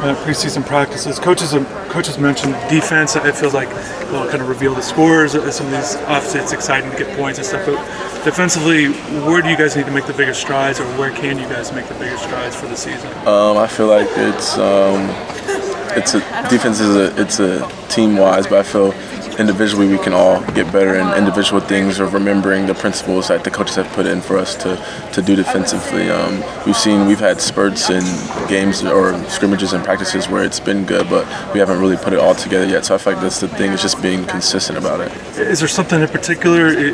uh, preseason practices. Coaches coaches mentioned defense. It feels like they'll kind of reveal the scores. Some of these obviously it's exciting to get points and stuff. But defensively, where do you guys need to make the biggest strides, or where can you guys make the biggest strides for the season? Um, I feel like it's um, it's a defense is a it's a team wise, but I feel individually we can all get better in individual things of remembering the principles that the coaches have put in for us to, to do defensively. Um, we've seen we've had spurts in games or scrimmages and practices where it's been good, but we haven't really put it all together yet. So I feel like that's the thing is just being consistent about it. Is there something in particular?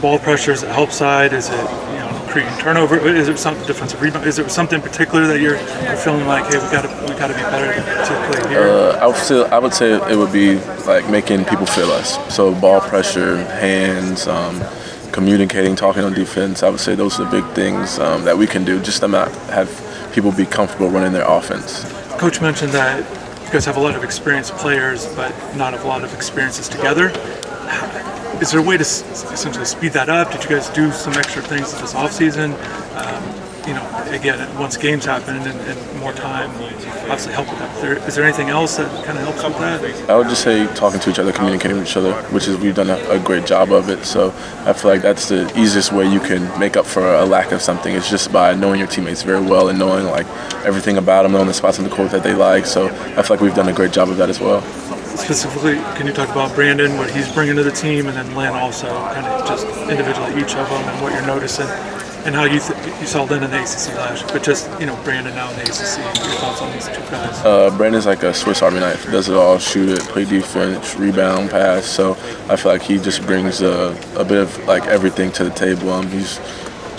Ball pressure is it help side? Is it creating turnover? Is it something defensive rebound? Is there something in particular that you're, feeling like, hey, we got to we got to be better to play here? Uh, I would say I would say it would be like making people feel us. So ball pressure, hands. Um, communicating, talking on defense. I would say those are the big things um, that we can do just to not have people be comfortable running their offense. Coach mentioned that you guys have a lot of experienced players, but not a lot of experiences together is there a way to essentially speed that up? Did you guys do some extra things this offseason? Um, you know, again, once games happen and, and more time obviously help with that. Is there, is there anything else that kind of helps with that? I would just say talking to each other, communicating with each other, which is we've done a, a, great job of it. So I feel like that's the easiest way you can make up for a lack of something. It's just by knowing your teammates very well and knowing like everything about them, knowing the spots on the court that they like. So I feel like we've done a great job of that as well specifically, can you talk about Brandon, what he's bringing to the team, and then Lynn also, kind of just individually each of them, and what you're noticing, and how you you saw Lynn in the ACC last, but just you know Brandon now in the ACC. Your thoughts on these two guys? Uh, Brandon's like a Swiss Army knife. Does it all, shoot it, play defense, rebound, pass. So I feel like he just brings a, a bit of like everything to the table. Um, he's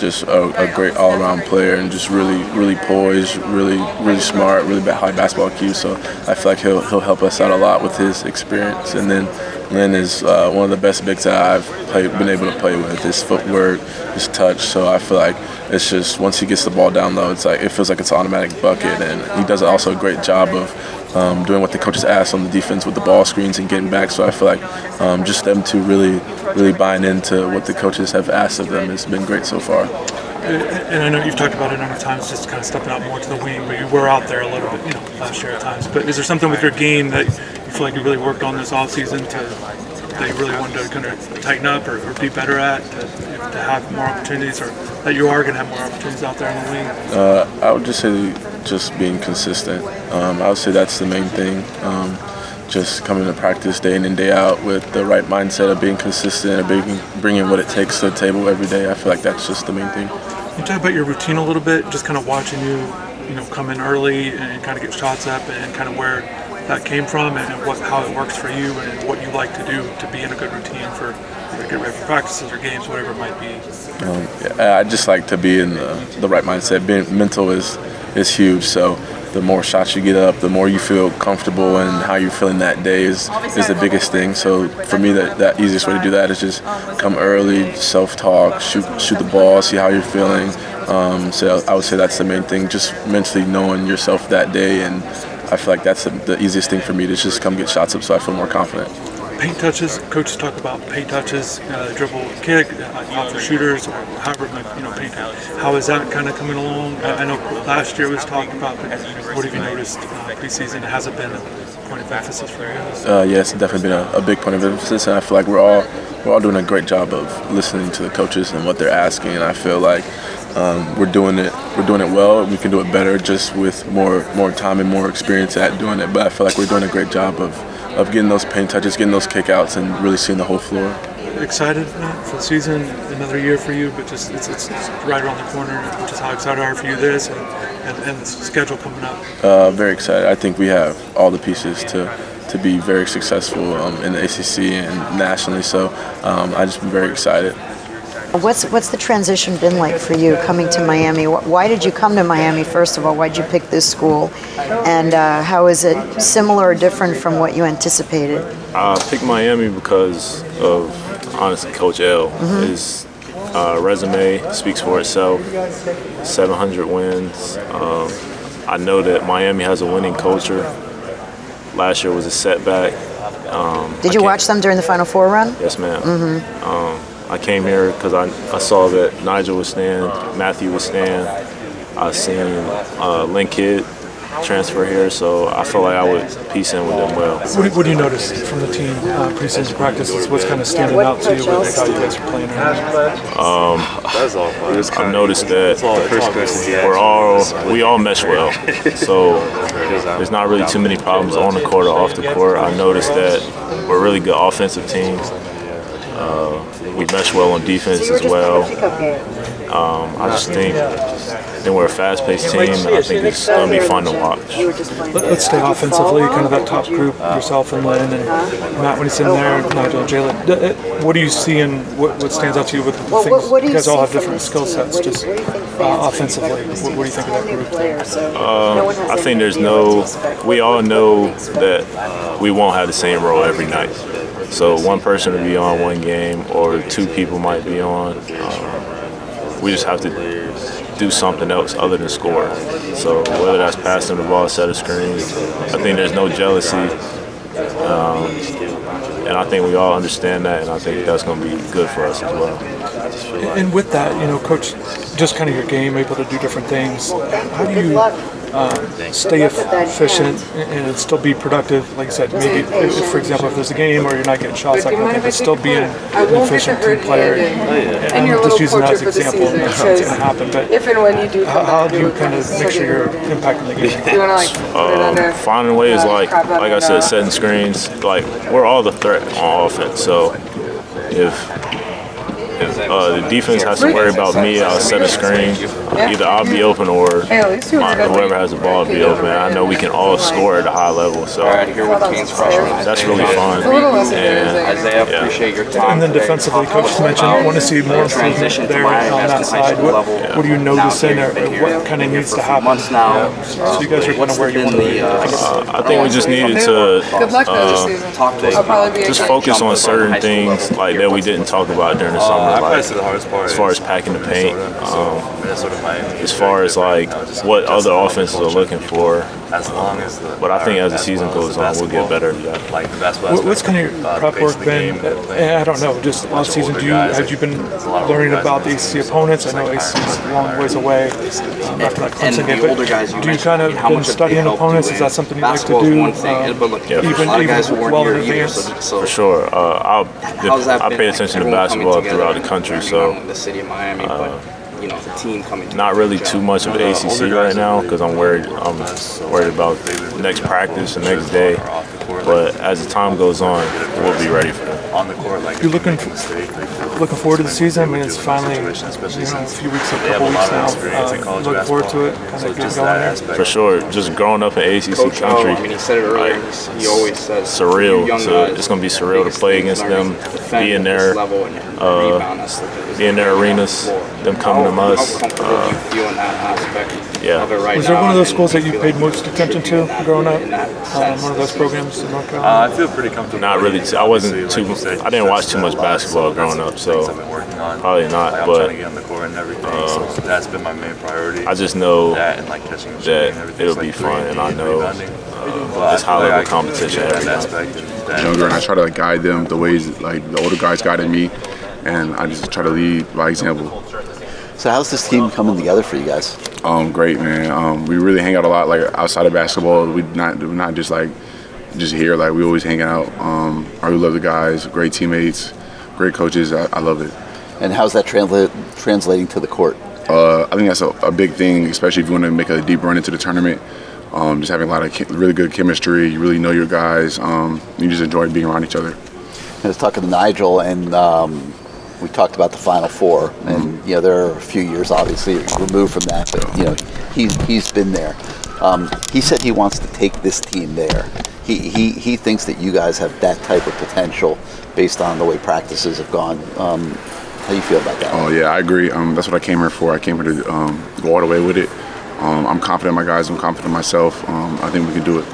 just a, a great all-around player and just really, really poised, really, really smart, really high basketball IQ. So I feel like he'll he'll help us out a lot with his experience. And then Lynn is uh, one of the best bigs that I've played, been able to play with. His footwork, his touch. So I feel like it's just once he gets the ball down low, it's like it feels like it's an automatic bucket. And he does also a great job of um, doing what the coaches ask on the defense with the ball screens and getting back. So I feel like um, just them two really, really buying into what the coaches have asked of them has been great so far. And I know you've talked about it a number of times, just kind of stepping out more to the wing, but you were out there a little bit, you know, last year at times. But is there something with your game that you feel like you really worked on this offseason to that you really wanted to kind of tighten up or, or be better at to, to, have more opportunities, or that you are going to have more opportunities out there in the wing? Uh, I would just say just being consistent. Um, I would say that's the main thing. Um, just coming to practice day in and day out with the right mindset of being consistent and being, bringing what it takes to the table every day. I feel like that's just the main thing. Can you talk about your routine a little bit, just kind of watching you, you know, come in early and kind of get shots up and kind of where that came from and what, how it works for you and what you like to do to be in a good routine for ready for practices or games, whatever it might be. Um, yeah, I just like to be in the, the right mindset. Being mental is is huge. So the more shots you get up, the more you feel comfortable and how you're feeling that day is, is the biggest thing. So for me, that, that easiest way to do that is just come early, self-talk, shoot shoot the ball, see how you're feeling. Um, so I would say that's the main thing, just mentally knowing yourself that day and I feel like that's the, the easiest thing for me to just come get shots up so I feel more confident. Paint touches, coaches talk about paint touches, uh, dribble, kick, uh, for shooters, or however you know paint. How is that kind of coming along? I, I know last year was talked about, but what have you noticed uh, preseason? Has it been a point of emphasis for you guys? Uh, yeah, it's definitely been a, a, big point of emphasis, and I feel like we're all we're all doing a great job of listening to the coaches and what they're asking, and I feel like um, we're doing it. We're doing it well. We can do it better just with more more time and more experience at doing it. But I feel like we're doing a great job of, of getting those paint touches, getting those kickouts, and really seeing the whole floor. Excited for the season, another year for you, but just it's, it's, it's right around the corner, which is how excited I are for you this and, and, and the schedule coming up. Uh, very excited. I think we have all the pieces to to be very successful um, in the ACC and nationally. So um, I just been very excited. What's what's the transition been like for you coming to Miami? Why did you come to Miami first of all? Why did you pick this school, and uh, how is it similar or different from what you anticipated? I picked Miami because of honestly Coach L. Mm-hmm. His uh, resume speaks for itself. 700 wins. Um, I know that Miami has a winning culture. Last year was a setback. Um, Did you watch them during the Final Four run? Yes, ma'am. Mm-hmm. Um, I came here because I, I saw that Nigel was staying, Matthew was staying. I seen uh, Lynn Kidd transfer here, so I feel like I would piece in with them well. What do, what do you notice from the team uh, preseason practices? What's kind of standing out to you with how you guys are playing? I've noticed that we're all we all mesh well, so there's not really too many problems on the court or off the court. I noticed that we're a really good offensive team. Uh, we mesh well on defense as well. Um, I just think, I think we're a fast-paced team, and I think it's going to be fun to watch. Let, us stay offensively, kind of that top group, yourself and Lynn and Matt when he's in there, Nigel Jalen. Uh, What do you see and what, what stands out to you with the Well, things? what, what do you, you guys all have different skill sets, just what do you think uh, offensively. of What, what do you think of that group? player, so no one has I think there's no, what to expect. we all know that we won't have the same role every night. So one person will be on one game, or two people might be on. Um, we just have to do something else other than score. So whether that's passing the ball, set of screens, I think there's no jealousy. Um, and I think we all understand that, and I think that's going to be good for us as well. And with that, you know, coach, just kind of your game, able to do different things. How do you luck. stay luck with that efficient and and still be productive? Like I said, maybe, if, if, for example, if there's a game or you're not getting shots, like that, but still being I an efficient the team player. hand And your I'm just using that as an for the example. season, That's not going to happen. But If and when you do how, come how do you kind of make sure you're impacting the game? You wanna like put finding ways uh, like like I said, uh, setting screens. Like we're all the threat on offense. So if if uh, the defense has to worry about me, I'll set a screen. Either I'll be open or Hey, at least you were my, whoever has the ball will be open. I know we can all score at a high level. So here with Kane's freshman. that's really fun. A little less And. Isaiah, Yeah. appreciate your time. And then defensively, coach just mentioned, I want to see more improvement Transition there on that as the high side. What, level. what are you notice in there? or what kind of needs to happen? Months now. So you guys are kind of where you want to be. uh, I think we just needed to Good luck though this season. talk to I'll probably be just focus on certain things like that we didn't talk about during the Uh, summer. I Like the hardest part as far as packing the paint. Um, as far as like what other offenses are looking for. as long as the But I think as the season well goes the on, we'll get better. Like the basketball. What- What's kind of your uh, prep work been? game, that playing Eh, I don't know, just a bunch last of season. Do you guys, have you been there's a lot of learning about the the ACC opponents? I it's know like ACC is a long ways away um, after that And Clemson game. older But guys do you kind of how been much have they studying opponents? Is that something you like to do? one thing, but look, Yeah, a even guys even who weren't well in advance? so, so For sure. Uh, I'll, I pay attention to basketball throughout the and country, learning so on the city of Miami, but uh, you know, the team coming together. not really too much of ACC right now because I'm worried. I'm worried about next practice the next day. But as the time goes on, we'll be ready for them. on the court. Like You're looking for. a mistake, like, Looking forward to the season. I mean, it's finally you know, a few weeks, a couple weeks now. experience Uh, college looking forward to it. Kind of get going there. For sure. Just growing up in ACC Coach country, I mean, he said it earlier. like, he always says surreal. So guys, it's gonna be surreal to play against them, to defend be in at their, uh, rebound. That's the- be in their arenas, them coming to how, us. How Uh, do you feel in that aspect yeah. of it right Was there one of those schools that you paid like most attention to growing up? Um, one of those programs in North Uh, Carolina? I feel pretty comfortable. Not really. with Too, it. I wasn't too. like said, I didn't watch too much basketball so growing up, the so things I've been working on. probably not, Like, I'm but, trying to get on the court and everything. so that's been my main priority. I just know that and like catching and that and everything. it'll It's, be fun, three and I know, rebounding. uh, it's feel high level competition do that every aspect and that- younger, and I try to like guide them the ways like the older guys guided me, and I just try to lead by example. So how's this team coming together for you guys? Um, great man. Um, we really hang out a lot, like outside of basketball. We not we're not just like just here. Like we always hanging out. Um, I really love the guys. Great teammates, great coaches. I, I love it. And how's that transla- translating to the court? Uh, I think that's a, a big thing, especially if you want to make a deep run into the tournament. Um, just having a lot of really good chemistry. You really know your guys. Um, you just enjoy being around each other. I was talking to Nigel, and um, we talked about the Final Four, and you know there are a few years obviously removed from that, but you know he's he's been there. Um, he said he wants to take this team there. He, he he thinks that you guys have that type of potential based on the way practices have gone. Um, how do you feel about that? Oh yeah, I agree. Um, that's what I came here for. I came here to um, go all the way with it. Um, I'm confident in my guys. I'm confident in myself. Um, I think we can do it.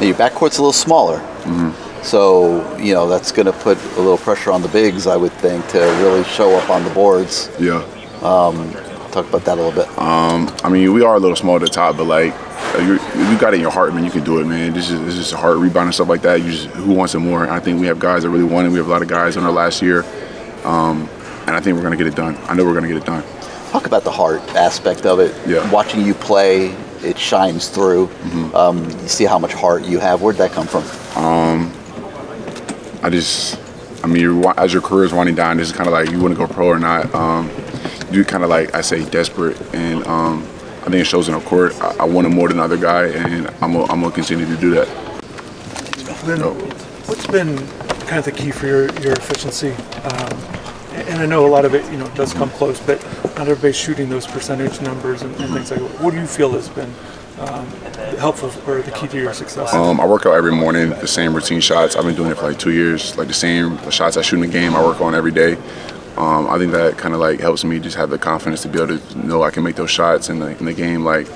Now, your backcourt's a little smaller, so you know that's going to put a little pressure on the bigs, I would think, to really show up on the boards. Yeah. Talk about that a little bit. I mean, we are a little small at the top, but like, uh, you you got it in your heart, man. You can do it, man. This is this is a hard rebound and stuff like that. You just who wants it more? And I think we have guys that really want it. We have a lot of guys on our last year, um, and I think we're gonna get it done. I know we're gonna get it done. Talk about the heart aspect of it. Yeah. Watching you play, it shines through. Um, you see how much heart you have. Where'd that come from? I just, I mean, as your career is winding down, this is kind of like you want to go pro or not. Um, you kind of like I say desperate, and um, I think it shows in the court. I, I want it more than the other guy, and I'm gonna, I'm gonna continue to do that. Then, what's been kind of the key for your, your efficiency? Um, and I know a lot of it, you know, does come close, but not everybody's shooting those percentage numbers and, and things like that. What do you feel has been um, helpful or the key to your success? Um, I work out every morning, the same routine shots. I've been doing it for like two years. Like the same shots I shoot in the game, I work on every day. Um, I think that kind of like helps me just have the confidence to be able to know I can make those shots in the, in the game. Like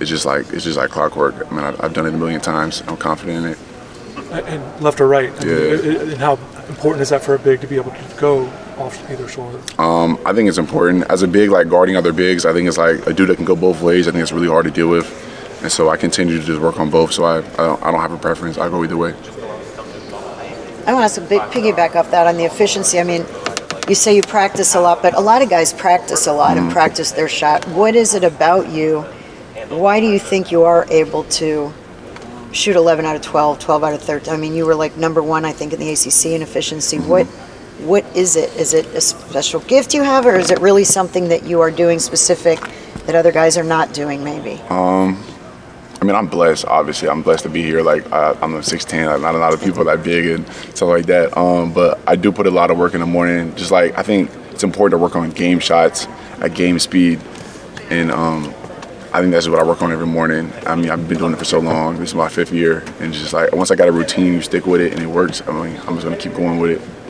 it's just like it's just like clockwork. I mean, I've, I've done it a million times. I'm confident in it. and left or right? I mean, Yeah. and how important is that for a big to be able to go off either shoulder? Um, I think it's important as a big, like guarding other bigs. I think it's like a dude that can go both ways. I think it's really hard to deal with, and so I continue to just work on both. So I, I, don't, I don't have a preference. I go either way. I want to big piggyback off that on the efficiency. I mean, you say you practice a lot, but a lot of guys practice a lot and practice their shot. What is it about you? Why do you think you are able to shoot 11 out of 12, 12 out of 13? I mean, you were like number one, I think, in the ACC in efficiency. Mm-hmm. What What is it? Is it a special gift you have, or is it really something that you are doing specific that other guys are not doing, maybe? Um, I mean, I'm blessed. Obviously, I'm blessed to be here. Like I, I'm a 6'10". like, Not a lot of people that big and stuff like that. Um, but I do put a lot of work in the morning. Just like I think it's important to work on game shots at game speed, and um, I think that's what I work on every morning. I mean, I've been doing it for so long. This is my fifth year, and just like once I got a routine, you stick with it, and it works. I mean, I'm just gonna keep going with it.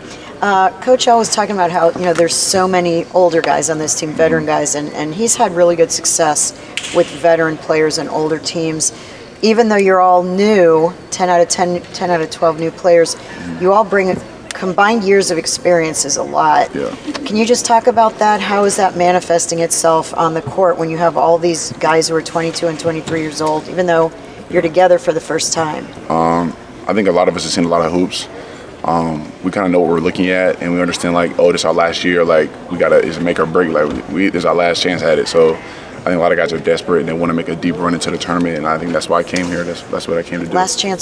Uh, Coach L was talking about how you know there's so many older guys on this team, veteran guys, and, and he's had really good success with veteran players and older teams. Even though you're all new, 10 out of 10, 10 out of 12 new players, you all bring combined years of experience is a lot. Yeah. Can you just talk about that? How is that manifesting itself on the court when you have all these guys who are 22 and 23 years old, even though you're together for the first time? Um, I think a lot of us have seen a lot of hoops. Um, we kind of know what we're looking at, and we understand like, oh, this is our last year. Like we gotta is make or break. Like we, this is our last chance at it. So I think a lot of guys are desperate and they want to make a deep run into the tournament, and I think that's why I came here. That's that's what I came to do. Last chance